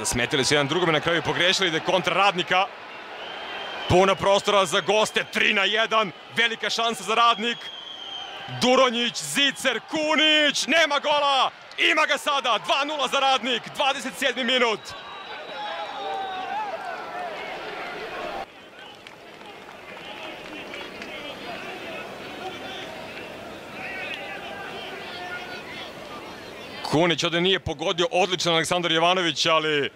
Zasmetili su jedan drugome, na kraju pogrešili ide kontra radnika. Puna prostora za goste, 3 na 1, velika šansa za radnik. Duronjić, Zicer, Kunić, nema gola! Ima ga sada, 2-0 za radnik, 27. minut. Kunić ovdje nije pogodio, odličan Aleksandar Jovanović, ali